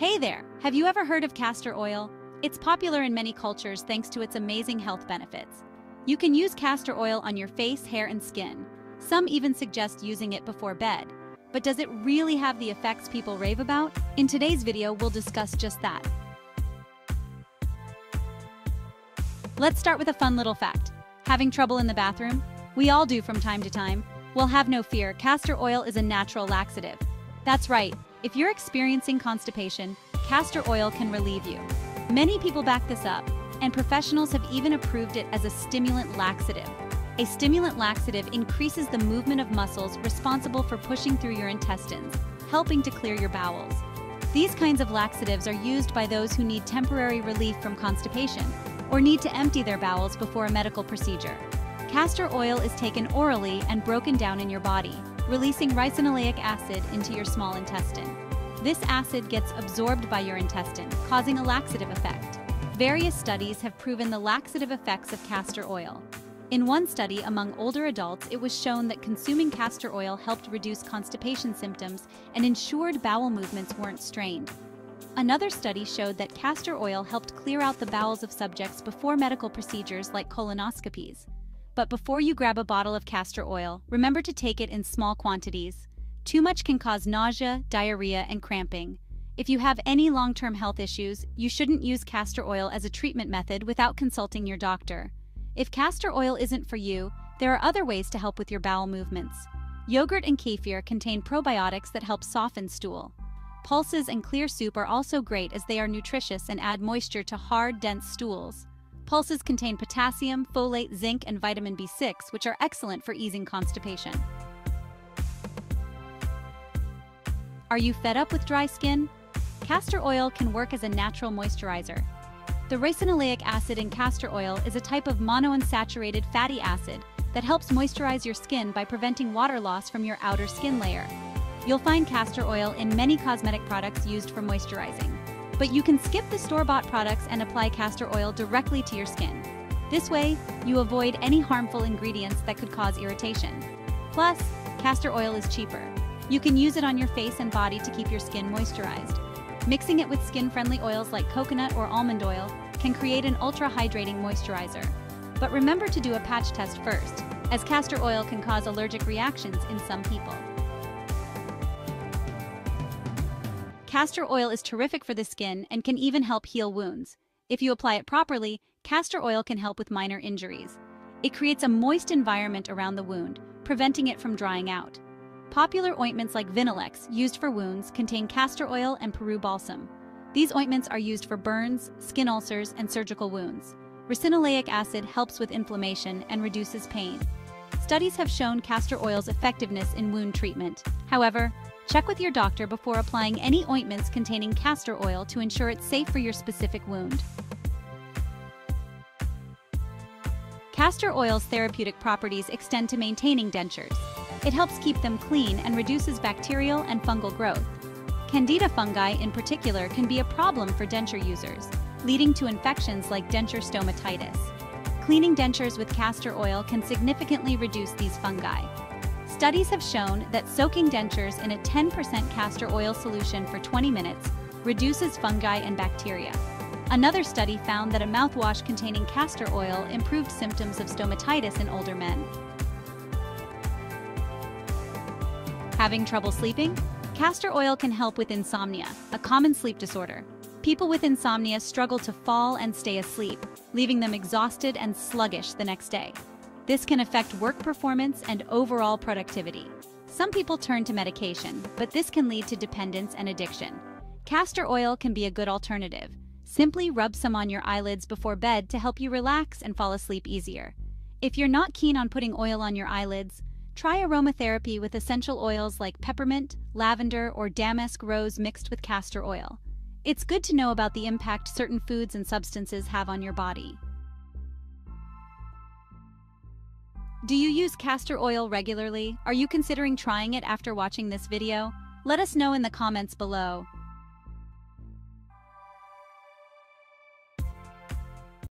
Hey there! Have you ever heard of castor oil? It's popular in many cultures thanks to its amazing health benefits. You can use castor oil on your face, hair, and skin. Some even suggest using it before bed. But does it really have the effects people rave about? In today's video, we'll discuss just that. Let's start with a fun little fact. Having trouble in the bathroom? We all do from time to time. Well, have no fear, castor oil is a natural laxative. That's right, if you're experiencing constipation, castor oil can relieve you. Many people back this up, and professionals have even approved it as a stimulant laxative. A stimulant laxative increases the movement of muscles responsible for pushing through your intestines, helping to clear your bowels. These kinds of laxatives are used by those who need temporary relief from constipation or need to empty their bowels before a medical procedure. Castor oil is taken orally and broken down in your body, releasing ricinoleic acid into your small intestine. This acid gets absorbed by your intestine, causing a laxative effect. Various studies have proven the laxative effects of castor oil. In one study among older adults, it was shown that consuming castor oil helped reduce constipation symptoms and ensured bowel movements weren't strained. Another study showed that castor oil helped clear out the bowels of subjects before medical procedures like colonoscopies. But before you grab a bottle of castor oil, remember to take it in small quantities. Too much can cause nausea, diarrhea, and cramping. If you have any long-term health issues, you shouldn't use castor oil as a treatment method without consulting your doctor. If castor oil isn't for you, there are other ways to help with your bowel movements. Yogurt and kefir contain probiotics that help soften stool. Pulses and clear soup are also great as they are nutritious and add moisture to hard, dense stools. Pulses contain potassium, folate, zinc, and vitamin B6, which are excellent for easing constipation. Are you fed up with dry skin? Castor oil can work as a natural moisturizer. The ricinoleic acid in castor oil is a type of monounsaturated fatty acid that helps moisturize your skin by preventing water loss from your outer skin layer. You'll find castor oil in many cosmetic products used for moisturizing but you can skip the store-bought products and apply castor oil directly to your skin. This way, you avoid any harmful ingredients that could cause irritation. Plus, castor oil is cheaper. You can use it on your face and body to keep your skin moisturized. Mixing it with skin-friendly oils like coconut or almond oil can create an ultra-hydrating moisturizer. But remember to do a patch test first, as castor oil can cause allergic reactions in some people. Castor oil is terrific for the skin and can even help heal wounds. If you apply it properly, castor oil can help with minor injuries. It creates a moist environment around the wound, preventing it from drying out. Popular ointments like Venelex, used for wounds, contain castor oil and Peru balsam. These ointments are used for burns, skin ulcers, and surgical wounds. Ricinoleic acid helps with inflammation and reduces pain. Studies have shown castor oil's effectiveness in wound treatment. However, Check with your doctor before applying any ointments containing castor oil to ensure it's safe for your specific wound. Castor oil's therapeutic properties extend to maintaining dentures. It helps keep them clean and reduces bacterial and fungal growth. Candida fungi, in particular, can be a problem for denture users, leading to infections like denture stomatitis. Cleaning dentures with castor oil can significantly reduce these fungi. Studies have shown that soaking dentures in a 10% castor oil solution for 20 minutes reduces fungi and bacteria. Another study found that a mouthwash containing castor oil improved symptoms of stomatitis in older men. Having trouble sleeping? Castor oil can help with insomnia, a common sleep disorder. People with insomnia struggle to fall and stay asleep, leaving them exhausted and sluggish the next day. This can affect work performance and overall productivity. Some people turn to medication, but this can lead to dependence and addiction. Castor oil can be a good alternative. Simply rub some on your eyelids before bed to help you relax and fall asleep easier. If you're not keen on putting oil on your eyelids, try aromatherapy with essential oils like peppermint, lavender, or damask rose mixed with castor oil. It's good to know about the impact certain foods and substances have on your body. Do you use castor oil regularly? Are you considering trying it after watching this video? Let us know in the comments below.